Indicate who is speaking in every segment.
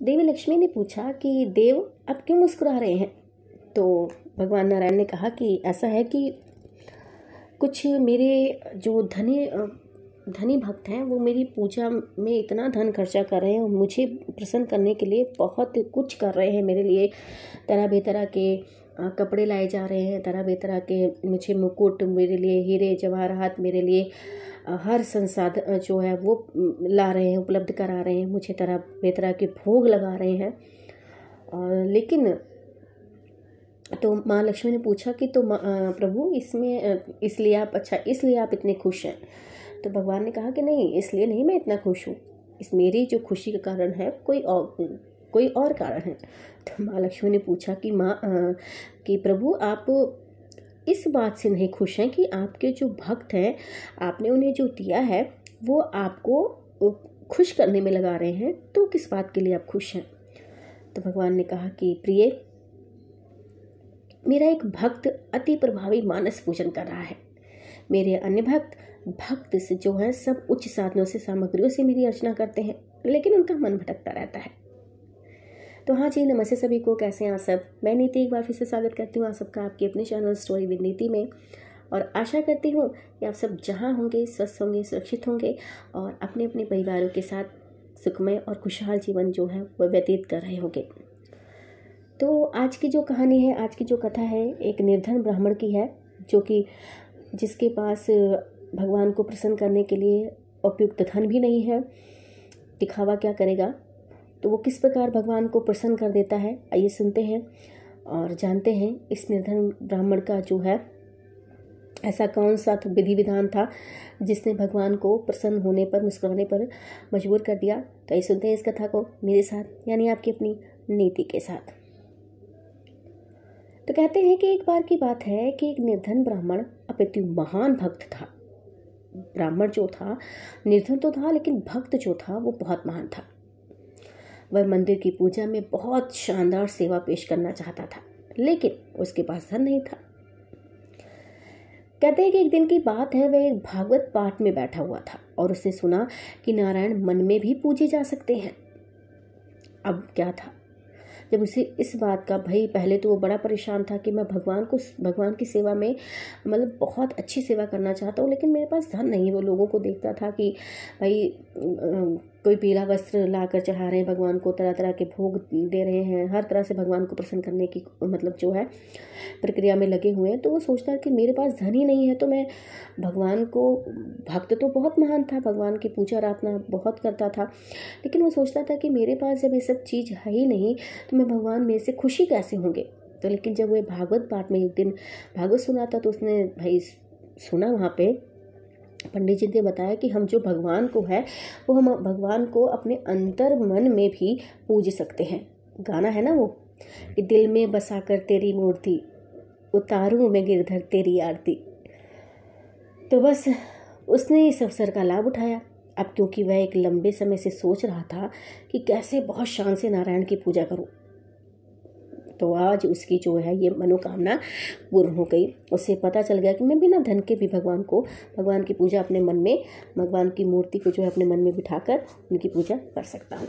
Speaker 1: देवी लक्ष्मी ने पूछा कि देव आप क्यों मुस्कुरा रहे हैं? तो भगवान नारायण ने कहा कि ऐसा है कि कुछ मेरे जो धनी धनी भक्त हैं, वो मेरी पूजा में इतना धन खर्चा कर रहे हैं मुझे प्रसन्न करने के लिए बहुत कुछ कर रहे हैं मेरे लिए। तरह बेतरह के कपड़े लाए जा रहे हैं तरह बेतरह के मुझे मुकुट मेरे लिए, हीरे, जवाहरात मेरे लिए। हर संसाधन जो है, वो ला रहे हैं, उपलब्ध करा रहे हैं, मुझे तरह बेतरह के भोग लगा रहे हैं। लेकिन तो माँ लक्ष्मी ने पूछा कि तो प्रभु, इसमें इसलिए आप अच्छा इसलिए आप इतने खुश हैं? तो भगवान ने कहा कि, नहीं, इसलिए नहीं मैं इतना खुश हूँ। इस, मेरी जो खुशी का कारण है, कोई और कोई और कारण है। तो माँ लक्ष्मी ने पूछा कि, माँ कि प्रभु, आप इस बात से नहीं खुश हैं कि आपके जो भक्त हैं, आपने उन्हें जो दिया है, वो आपको खुश करने में लगा रहे हैं तो किस बात के लिए आप खुश हैं? तो भगवान ने कहा कि, प्रिय, मेरा एक भक्त अति प्रभावी मानस पूजन कर रहा है। मेरे अन्य भक्त भक्त से जो है, सब उच्च साधनों से, सामग्रियों से मेरी अर्चना करते हैं, लेकिन उनका मन भटकता रहता है। तो हाँ जी, नमस्ते सभी को, कैसे हैं आप सब? मैं नीति, एक बार फिर से स्वागत करती हूँ आप सबका आपके अपने चैनल स्टोरी विद नीति में। और आशा करती हूँ कि आप सब जहाँ होंगे, स्वस्थ होंगे, सुरक्षित होंगे और अपने अपने परिवारों के साथ सुखमय और खुशहाल जीवन जो है वह व्यतीत कर रहे होंगे। तो आज की जो कहानी है, आज की जो कथा है, एक निर्धन ब्राह्मण की है, जो कि जिसके पास भगवान को प्रसन्न करने के लिए उपयुक्त धन भी नहीं है। दिखावा क्या करेगा? तो वो किस प्रकार भगवान को प्रसन्न कर देता है, आइए सुनते हैं और जानते हैं इस निर्धन ब्राह्मण का जो है, ऐसा कौन सा विधि विधान था, जिसने भगवान को प्रसन्न होने पर, मुस्कुराने पर मजबूर कर दिया। तो आइए सुनते हैं इस कथा को मेरे साथ, यानी आपकी अपनी नीति के साथ। तो कहते हैं कि एक बार की बात है कि एक निर्धन ब्राह्मण अपितु महान भक्त था। ब्राह्मण जो था, निर्धन तो था, लेकिन भक्त जो था, वो बहुत महान था। वह मंदिर की पूजा में बहुत शानदार सेवा पेश करना चाहता था, लेकिन उसके पास धन नहीं था। कहते हैं कि एक दिन की बात है, वह एक भागवत पाठ में बैठा हुआ था और उसने सुना कि नारायण मन में भी पूजे जा सकते हैं। अब क्या था? जब उसे इस बात का भाई पहले तो वो बड़ा परेशान था कि मैं भगवान को, भगवान की सेवा में मतलब बहुत अच्छी सेवा करना चाहता हूँ, लेकिन मेरे पास धन नहीं वो लोगों को देखता था कि भाई कोई पीला वस्त्र ला कर चढ़ा रहे हैं, भगवान को तरह तरह के भोग दे रहे हैं, हर तरह से भगवान को प्रसन्न करने की मतलब जो है प्रक्रिया में लगे हुए हैं। तो वो सोचता है कि मेरे पास धन ही नहीं है तो मैं भगवान को, भक्त तो बहुत महान था, भगवान की पूजा आराधना बहुत करता था, लेकिन वो सोचता था कि मेरे पास जब ये सब चीज़ है ही नहीं तो मैं भगवान मेरे से खुशी कैसे होंगे? तो लेकिन जब वो भागवत पाठ में एक दिन भागवत सुना था तो उसने भाई सुना वहाँ पे पंडित जी ने बताया कि हम जो भगवान को है, वो हम भगवान को अपने अंतर मन में भी पूज सकते हैं। गाना है ना वो? कि दिल में बसा कर तेरी मूर्ति, उतारूँ मैं गिरधर तेरी आरती। तो बस उसने इस अवसर का लाभ उठाया। अब क्योंकि वह एक लंबे समय से सोच रहा था कि कैसे बहुत शान से नारायण की पूजा करूँ तो आज उसकी जो है ये मनोकामना पूर्ण हो गई। उसे पता चल गया कि मैं बिना धन के भी भगवान को, भगवान की पूजा अपने मन में, भगवान की मूर्ति को जो है अपने मन में बिठाकर उनकी पूजा कर सकता हूँ।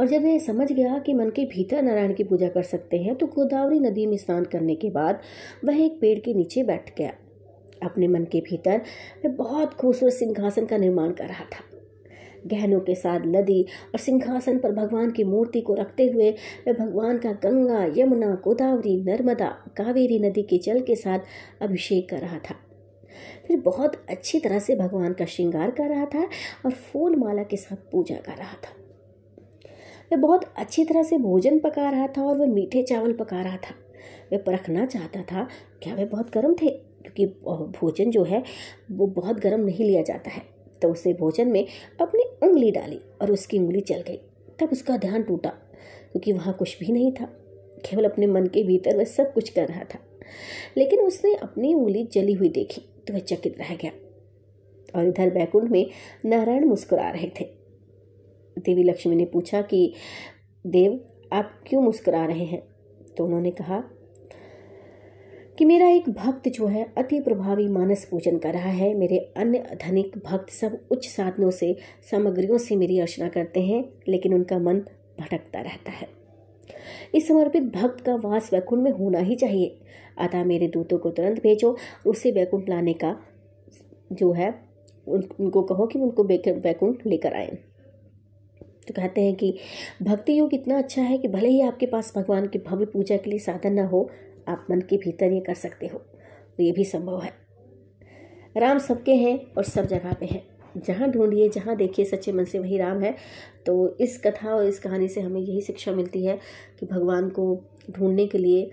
Speaker 1: और जब वह समझ गया कि मन के भीतर नारायण की पूजा कर सकते हैं तो गोदावरी नदी में स्नान करने के बाद वह एक पेड़ के नीचे बैठ गया। अपने मन के भीतर वह बहुत खूबसूरत सिंहासन का निर्माण कर रहा था। गहनों के साथ लदी और सिंहासन पर भगवान की मूर्ति को रखते हुए वह भगवान का गंगा, यमुना, गोदावरी, नर्मदा, कावेरी नदी के जल के साथ अभिषेक कर रहा था। फिर बहुत अच्छी तरह से भगवान का श्रृंगार कर रहा था और फूल माला के साथ पूजा कर रहा था। वह बहुत अच्छी तरह से भोजन पका रहा था और वह मीठे चावल पका रहा था। वह परखना चाहता था, क्या वे बहुत गर्म थे? क्योंकि भोजन जो है, वो बहुत गर्म नहीं लिया जाता है। तो उसने भोजन में अपनी उंगली डाली और उसकी उंगली चल गई। तब उसका ध्यान टूटा, क्योंकि वहाँ कुछ भी नहीं था। केवल अपने मन के भीतर वह सब कुछ कर रहा था। लेकिन उसने अपनी उंगली जली हुई देखी तो वह चकित रह गया और इधर बैकुंठ में नारायण मुस्कुरा रहे थे। देवी लक्ष्मी ने पूछा कि, देव, आप क्यों मुस्कुरा रहे हैं? तो उन्होंने कहा कि मेरा एक भक्त जो है, अति प्रभावी मानस पूजन कर रहा है। मेरे अन्य धनिक भक्त सब उच्च साधनों से, सामग्रियों से मेरी अर्चना करते हैं, लेकिन उनका मन भटकता रहता है। इस समर्पित भक्त का वास वैकुंठ में होना ही चाहिए। अतः मेरे दूतों को तुरंत भेजो। उसे वैकुंठ लाने का जो है उनको कहो कि उनको वैकुंठ लेकर आए। तो कहते हैं कि, भक्ति योग इतना अच्छा है कि भले ही आपके पास भगवान की भव्य पूजा के लिए साधन न हो आप मन के भीतर ये कर सकते हो। तो ये भी संभव है। राम सबके हैं और सब जगह पे हैं। जहाँ ढूंढिए, जहाँ देखिए सच्चे मन से वही राम है। तो इस कथा और इस कहानी से हमें यही शिक्षा मिलती है कि भगवान को ढूँढने के लिए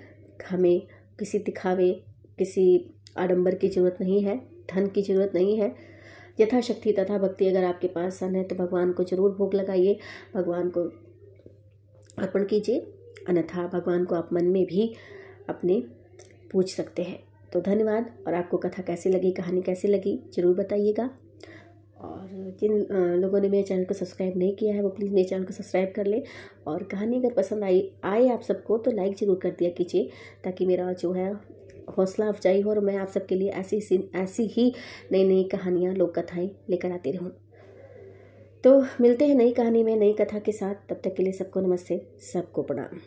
Speaker 1: हमें किसी दिखावे, किसी आडंबर की ज़रूरत नहीं है, धन की ज़रूरत नहीं है। यथाशक्ति तथा भक्ति अगर आपके पास सन है तो भगवान को ज़रूर भोग लगाइए। भगवान को अर्पण कीजिए। अन्यथा भगवान को आप मन में भी अपने पूछ सकते हैं। तो धन्यवाद। और आपको कथा कैसी लगी, कहानी कैसी लगी, ज़रूर बताइएगा। और जिन लोगों ने मेरे चैनल को सब्सक्राइब नहीं किया है, वो प्लीज़ मेरे चैनल को सब्सक्राइब कर लें। और कहानी अगर पसंद आई, आए आप सबको तो लाइक ज़रूर कर दिया कीजिए, ताकि मेरा जो है हौसला अफजाई हो, और मैं आप सबके लिए ऐसी ऐसी ही नई नई कहानियाँ, लोक कथाएँ लेकर आती रहूँ। तो मिलते हैं नई कहानी में, नई कथा के साथ। तब तक के लिए सबको नमस्ते, सबको प्रणाम।